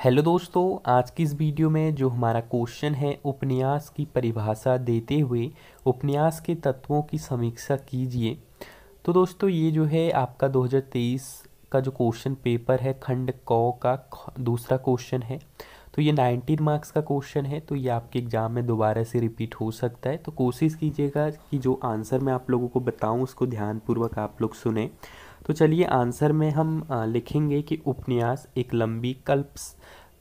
Hello दोस्तों, आज की इस वीडियो में जो हमारा क्वेश्चन है उपन्यास की परिभाषा देते हुए उपन्यास के तत्वों की समीक्षा कीजिए। तो दोस्तों, ये जो है आपका 2023 का जो क्वेश्चन पेपर है, खंड क का दूसरा क्वेश्चन है। तो ये 19 मार्क्स का क्वेश्चन है तो ये आपके एग्ज़ाम में दोबारा से रिपीट हो सकता है। तो कोशिश कीजिएगा कि जो आंसर मैं आप लोगों को बताऊँ, उसको ध्यानपूर्वक आप लोग सुने। तो चलिए आंसर में हम लिखेंगे कि उपन्यास एक लंबी कल्प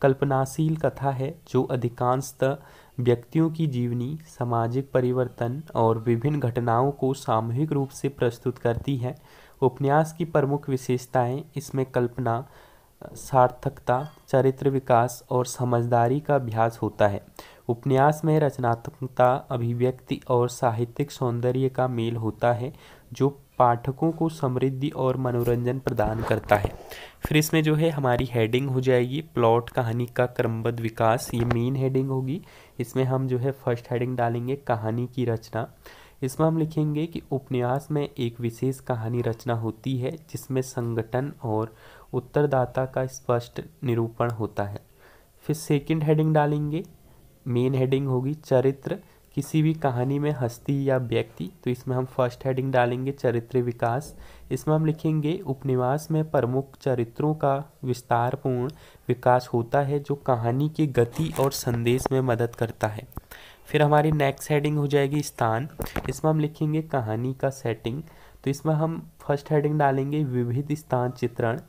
कल्पनाशील कथा है, जो अधिकांशतः व्यक्तियों की जीवनी, सामाजिक परिवर्तन और विभिन्न घटनाओं को सामूहिक रूप से प्रस्तुत करती है। उपन्यास की प्रमुख विशेषताएँ इसमें कल्पना सार्थकता, चरित्र विकास और समझदारी का अभ्यास होता है। उपन्यास में रचनात्मकता, अभिव्यक्ति और साहित्यिक सौंदर्य का मेल होता है जो पाठकों को समृद्धि और मनोरंजन प्रदान करता है। फिर इसमें जो है हमारी हेडिंग हो जाएगी प्लॉट कहानी का क्रमबद्ध विकास। ये मेन हेडिंग होगी। इसमें हम जो है फ़र्स्ट हेडिंग डालेंगे, कहानी की रचना। इसमें हम लिखेंगे कि उपन्यास में एक विशेष कहानी रचना होती है, जिसमें संगठन और उत्तरदाता का स्पष्ट निरूपण होता है। फिर सेकंड हेडिंग डालेंगे। मेन हेडिंग होगी चरित्र। किसी भी कहानी में हस्ती या व्यक्ति तो इसमें हम फ़र्स्ट हेडिंग डालेंगे चरित्र विकास। इसमें हम लिखेंगे, उपनिवास में प्रमुख चरित्रों का विस्तारपूर्ण विकास होता है, जो कहानी की गति और संदेश में मदद करता है। फिर हमारी नेक्स्ट हेडिंग हो जाएगी स्थान। इसमें हम लिखेंगे कहानी का सेटिंग तो इसमें हम फ़र्स्ट हेडिंग डालेंगे विविध स्थान चित्रण।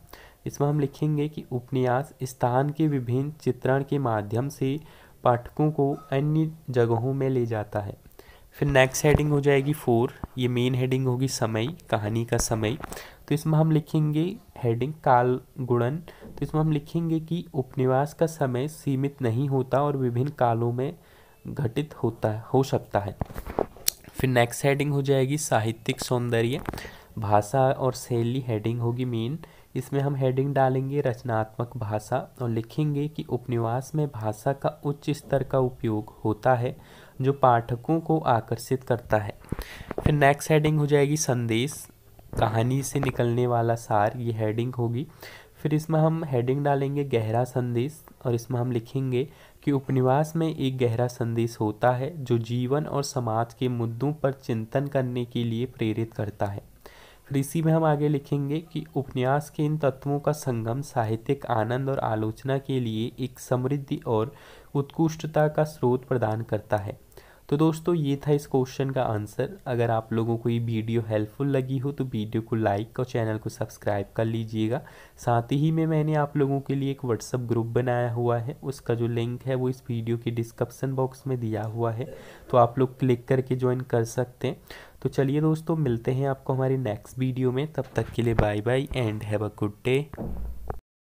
इसमें हम लिखेंगे कि उपन्यास स्थान के विभिन्न चित्रण के माध्यम से पाठकों को अन्य जगहों में ले जाता है। फिर नेक्स्ट हेडिंग हो जाएगी फोर ये मेन हेडिंग होगी समय, कहानी का समय। तो इसमें हम लिखेंगे हेडिंग काल गुणन तो इसमें हम लिखेंगे कि उपनिवास का समय सीमित नहीं होता और विभिन्न कालों में घटित होता हो सकता है। फिर नेक्स्ट हेडिंग हो जाएगी साहित्यिक सौंदर्य। भाषा और शैली हेडिंग होगी मेन इसमें हम हेडिंग डालेंगे रचनात्मक भाषा और लिखेंगे कि उपनिवास में भाषा का उच्च स्तर का उपयोग होता है, जो पाठकों को आकर्षित करता है। फिर नेक्स्ट हेडिंग हो जाएगी संदेश। कहानी से निकलने वाला सार, ये हेडिंग होगी। फिर इसमें हम हेडिंग डालेंगे गहरा संदेश और इसमें हम लिखेंगे कि उपनिवास में एक गहरा संदेश होता है, जो जीवन और समाज के मुद्दों पर चिंतन करने के लिए प्रेरित करता है। इसी में हम आगे लिखेंगे कि उपन्यास के इन तत्वों का संगम साहित्यिक आनंद और आलोचना के लिए एक समृद्धि और उत्कृष्टता का स्रोत प्रदान करता है। तो दोस्तों, ये था इस क्वेश्चन का आंसर अगर आप लोगों को ये वीडियो हेल्पफुल लगी हो तो वीडियो को लाइक और चैनल को सब्सक्राइब कर लीजिएगा। साथ ही में मैंने आप लोगों के लिए एक व्हाट्सअप ग्रुप बनाया हुआ है। उसका जो लिंक है, वो इस वीडियो के डिस्क्रिप्सन बॉक्स में दिया हुआ है। तो आप लोग क्लिक करके ज्वाइन कर सकते हैं। तो चलिए दोस्तों, मिलते हैं आपको हमारी नेक्स्ट वीडियो में। तब तक के लिए bye bye and have a good day